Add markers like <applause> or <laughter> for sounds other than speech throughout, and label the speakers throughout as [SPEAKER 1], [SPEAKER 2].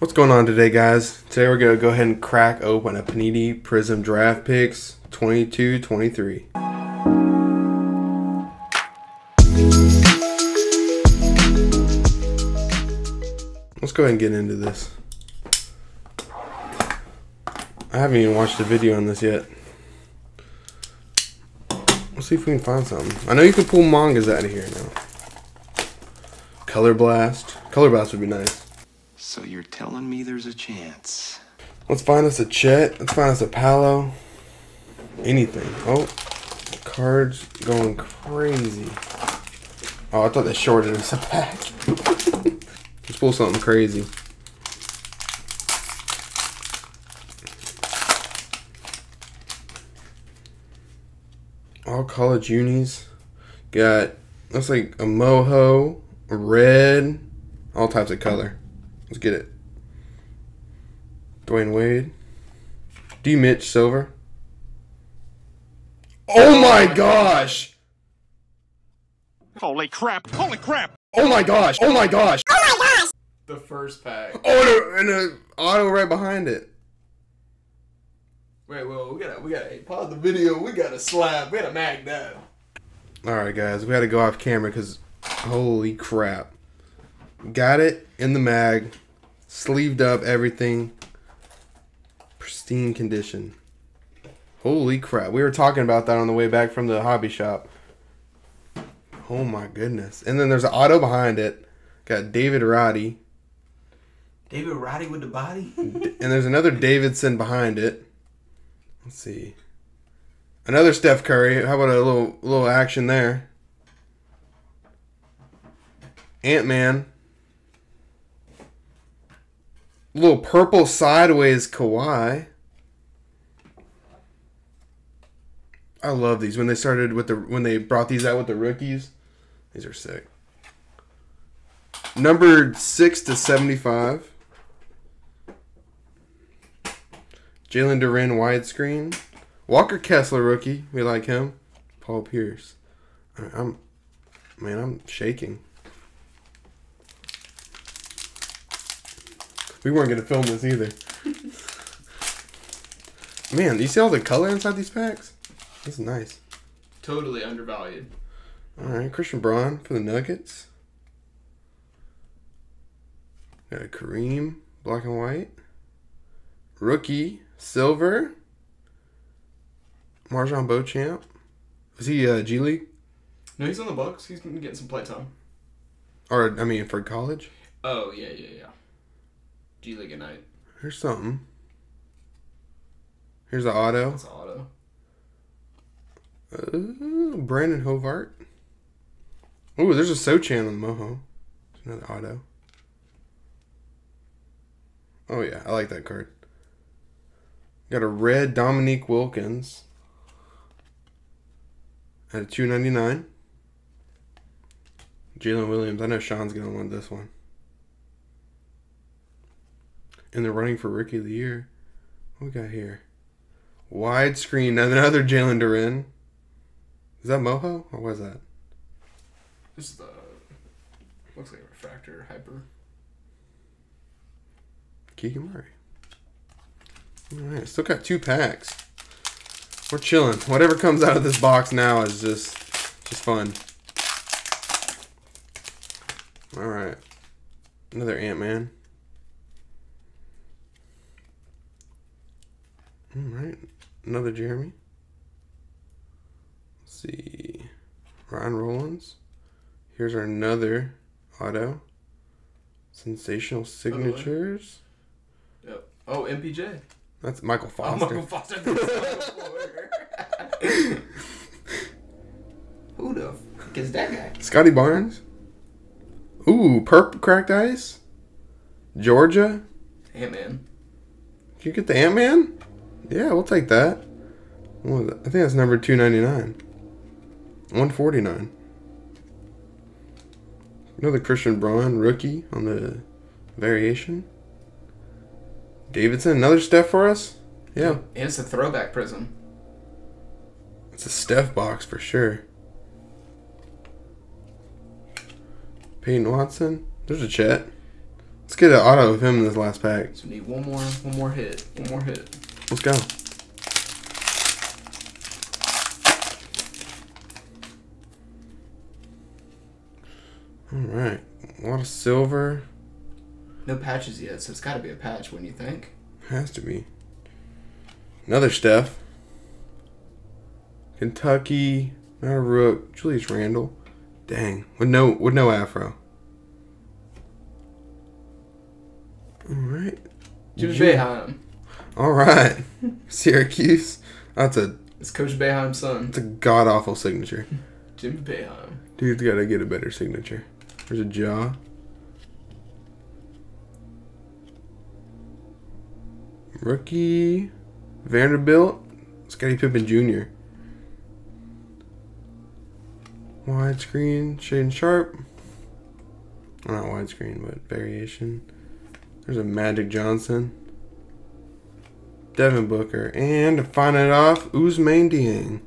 [SPEAKER 1] What's going on today, guys? Today we're going to go ahead and crack open a Panini Prizm Draft Picks 22-23. Let's go ahead and get into this. I haven't even watched a video on this yet. Let's see if we can find something. I know you can pull mangas out of here now. Color Blast. Color Blast would be nice.
[SPEAKER 2] So you're telling me there's a chance?
[SPEAKER 1] Let's find us a Chet. Let's find us a Paolo. Anything. Oh, cards going crazy. Oh, I thought they shorted us <laughs> a pack. Let's pull something crazy. All college unis. Got, looks like a mojo, red, all types of color. Let's get it. Dwyane Wade. D. Mitch Silver. Oh my gosh!
[SPEAKER 3] Holy crap! Holy crap!
[SPEAKER 1] Oh my gosh! Oh my gosh!
[SPEAKER 4] Oh the first pack.
[SPEAKER 1] Oh, and an auto right behind it.
[SPEAKER 4] Wait, well, we gotta, we gotta pause the video. We gotta slap. We gotta mag that.
[SPEAKER 1] All right, guys, we gotta go off camera because holy crap! Got it in the mag, sleeved up, everything, pristine condition. Holy crap! We were talking about that on the way back from the hobby shop. Oh my goodness! And then there's an auto behind it. Got David Roddy,
[SPEAKER 4] David Roddy with the body. <laughs>
[SPEAKER 1] and there's another Davidson behind it. Let's see. Another Steph Curry. How about a little little action there? Ant Man. Little purple sideways Kawhi. I love these. When they started with the when they brought these out with the rookies, these are sick. Numbered six to seventy-five. Jalen Duren widescreen. Walker Kessler rookie. We like him. Paul Pierce. I'm man, I'm shaking. We weren't gonna film this either. Man, do you see all the color inside these packs? This is nice.
[SPEAKER 4] totally undervalued.
[SPEAKER 1] All right, Christian Braun for the Nuggets. Got a Kareem, black and white. Rookie, silver. MarJon Beauchamp. Is he uh, G League?
[SPEAKER 4] No, he's on the Bucks. He's been getting some playtime.
[SPEAKER 1] Or, I mean, for college?
[SPEAKER 4] Oh yeah, yeah, yeah. G League night.
[SPEAKER 1] Here's something. Here's the auto.
[SPEAKER 4] That's auto.
[SPEAKER 1] Uh, Brandon Hovart. Oh, there's a Sochan on the Mojo. There's another auto. Oh yeah, I like that card. Got a red Dominique Wilkins at a two ninety nine. Jalen Williams. I know Sean's gonna want this one. In the running for rookie of the year. What we got here? Widescreen. Another Jalen Duren. Is that Mojo or was that?
[SPEAKER 4] This is the looks like a refractor hyper.
[SPEAKER 1] Keegan Murray. All right, still got two packs. We're chilling. Whatever comes out of this box now is just just fun. All right, another Ant Man. All right, another Jeremy. Let's see, Ryan Rollins. Here's our another auto. Sensational signatures.
[SPEAKER 4] Yep. Oh, MPJ.
[SPEAKER 1] That's Michael
[SPEAKER 4] Oh,
[SPEAKER 1] Foster.
[SPEAKER 4] Michael Foster. Who the fuck is that guy?
[SPEAKER 1] Scottie Barnes. Ooh, perp cracked ice. Georgia.
[SPEAKER 4] Ant Man.
[SPEAKER 1] Can you get the Ant Man? Yeah, we'll take that. I think that's number two ninety nine. One forty nine. Another Christian Braun rookie on the variation. Davidson, another Steph for us. Yeah,
[SPEAKER 4] And it's a throwback prizm.
[SPEAKER 1] it's a Steph box for sure. Peyton Watson. There's a Chet. Let's get an auto of him in this last pack.
[SPEAKER 4] So we need one more, one more hit, one more hit.
[SPEAKER 1] Let's go. All right. A lot of silver.
[SPEAKER 4] No patches yet, so it's got to be a patch. Wouldn't you think?
[SPEAKER 1] Has to be. Another Steph. Kentucky. Not a rook. Julius Randle. Dang. With no with no afro. Alright.
[SPEAKER 4] Jimmy
[SPEAKER 1] Ju-
[SPEAKER 4] Boeheim.
[SPEAKER 1] Alright. Syracuse. That's a
[SPEAKER 4] It's Coach Boeheim's son.
[SPEAKER 1] It's a god awful signature.
[SPEAKER 4] Jim Boeheim.
[SPEAKER 1] Dude's gotta get a better signature. There's a jaw. Rookie Vanderbilt. Scotty Pippen Jr. Widescreen, Shaedon Sharpe. Well, not widescreen, but variation. There's a Magic Johnson. Devin Booker. And to find it off, Ousmane Dieng.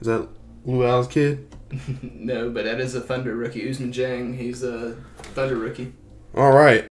[SPEAKER 1] Is that Luol's kid? <laughs>
[SPEAKER 4] no, but that is a Thunder rookie. Ousmane Dieng, he's a Thunder rookie.
[SPEAKER 1] All right.